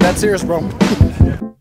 That serious, bro.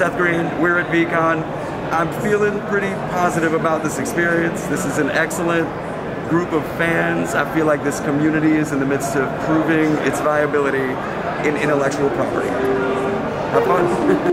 Seth Green, we're at VeeCon. I'm feeling pretty positive about this experience. This is an excellent group of fans. I feel like this community is in the midst of proving its viability in intellectual property. Have fun.